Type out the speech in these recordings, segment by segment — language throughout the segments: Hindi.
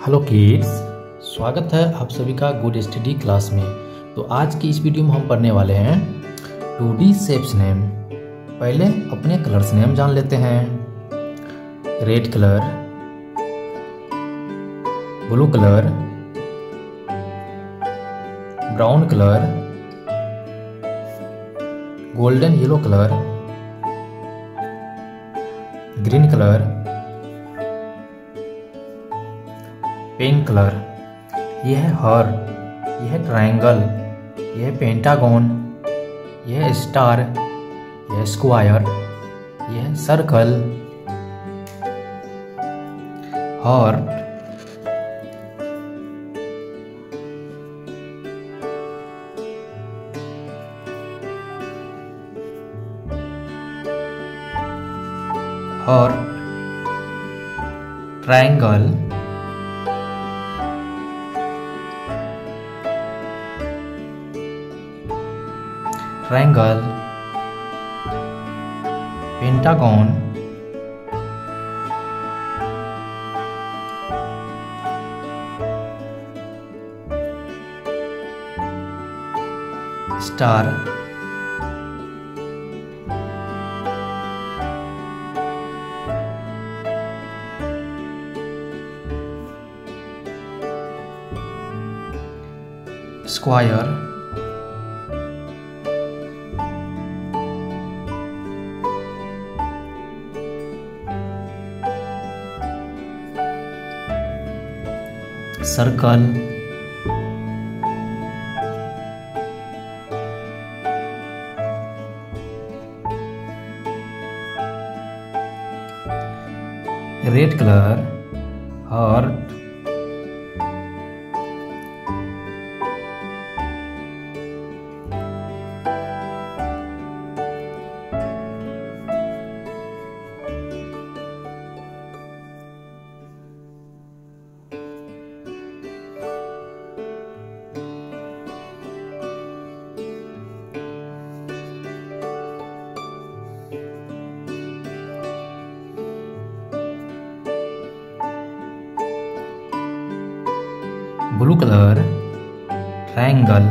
हेलो किड्स स्वागत है आप सभी का गुड स्टडी क्लास में। तो आज की इस वीडियो में हम पढ़ने वाले हैं टू डी शेप्स नेम पहले अपने कलर्स नेम जान लेते हैं। Red colour blue colour brown colour golden yellow colour green colour pink colour. यह है हार्ट यह ट्रायंगल, यह पेंटागन, यह स्टार, यह स्क्वायर, यह circle. Heart heart triangle. Triangle pentagon star square circle. Red colour heart blue colour triangle.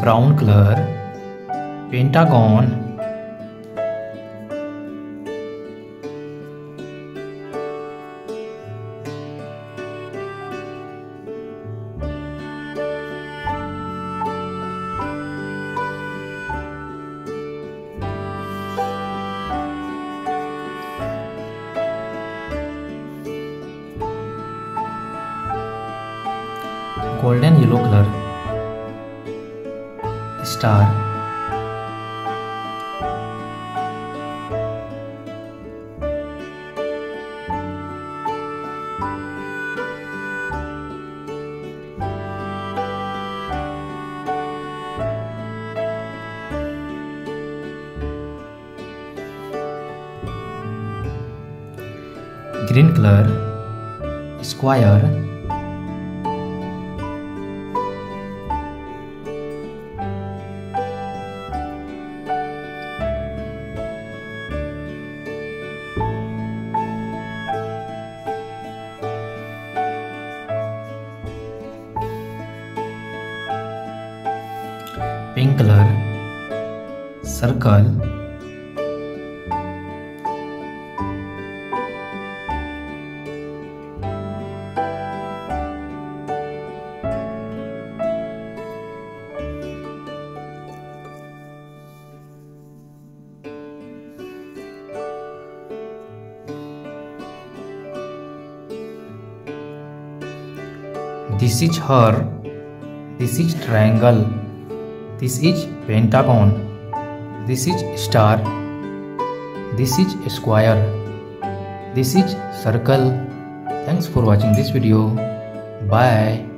Brown colour pentagon. Golden yellow color. Star. Green color. Square pink colour circle this is her this is triangle this is pentagon. This is star. This is square. This is circle. Thanks for watching this video. Bye